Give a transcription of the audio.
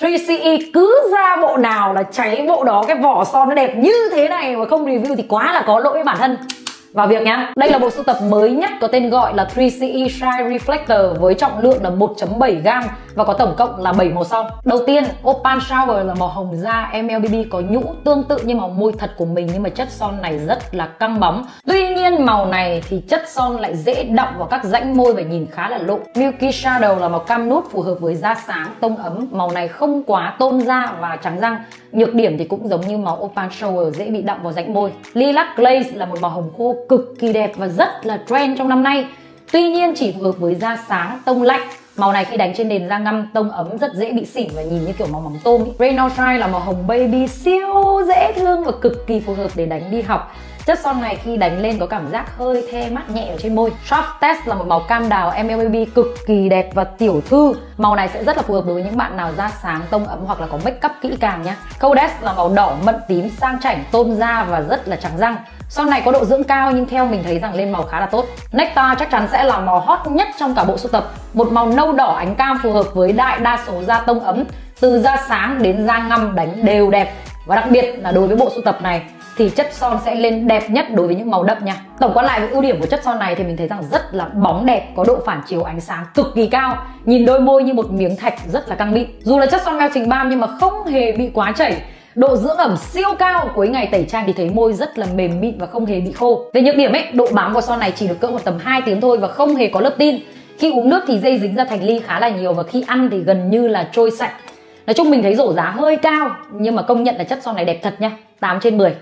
3CE cứ ra bộ nào là cháy bộ đó, cái vỏ son nó đẹp như thế này mà không review thì quá là có lỗi với bản thân vào việc nhá. Đây là bộ sưu tập mới nhất có tên gọi là 3CE Shine Reflector với trọng lượng là 1.7 gram và có tổng cộng là 7 màu son. Đầu tiên, Opal Shower là màu hồng da MLBB có nhũ tương tự như màu môi thật của mình nhưng mà chất son này rất là căng bóng. Tuy nhiên màu này thì chất son lại dễ đọng vào các rãnh môi và nhìn khá là lộ. Milky Shadow là màu cam nút phù hợp với da sáng, tông ấm. Màu này không quá tôn da và trắng răng. Nhược điểm thì cũng giống như màu Opal Shower dễ bị đọng vào rãnh môi. Lilac Glaze là một màu hồng khô cực kỳ đẹp và rất là trend trong năm nay. Tuy nhiên chỉ phù hợp với da sáng, tông lạnh Màu này khi đánh trên nền da ngăm tông ấm rất dễ bị xỉn và nhìn như kiểu màu mắm tôm ý. Reynolds Shine là màu hồng baby siêu dễ thương và cực kỳ phù hợp để đánh đi học. Chất son này khi đánh lên có cảm giác hơi the mắt nhẹ ở trên môi. Soft Test là một màu cam đào MLB cực kỳ đẹp và tiểu thư. Màu này sẽ rất là phù hợp đối với những bạn nào da sáng, tông ấm hoặc là có make up kỹ càng nhé. Codes là màu đỏ mận tím sang chảnh, tôn da và rất là trắng răng. Son này có độ dưỡng cao nhưng theo mình thấy rằng lên màu khá là tốt. Nectar chắc chắn sẽ là màu hot nhất trong cả bộ sưu tập. Một màu nâu đỏ ánh cam phù hợp với đại đa số da tông ấm, từ da sáng đến da ngăm đánh đều đẹp. Và đặc biệt là đối với bộ sưu tập này thì chất son sẽ lên đẹp nhất đối với những màu đậm nha. Tổng quan lại với ưu điểm của chất son này thì mình thấy rằng rất là bóng đẹp, có độ phản chiếu ánh sáng cực kỳ cao. Nhìn đôi môi như một miếng thạch rất là căng mịn. Dù là chất son meo trình bam nhưng mà không hề bị quá chảy Độ dưỡng ẩm siêu cao cuối ngày tẩy trang thì thấy môi rất là mềm mịn và không hề bị khô. Về nhược điểm ấy, độ bám của son này chỉ được cỡ một tầm 2 tiếng thôi và không hề có lớp tin. Khi uống nước thì dây dính ra thành ly khá là nhiều và khi ăn thì gần như là trôi sạch. Nói chung mình thấy rổ giá hơi cao nhưng mà công nhận là chất son này đẹp thật nha. 8 trên 10.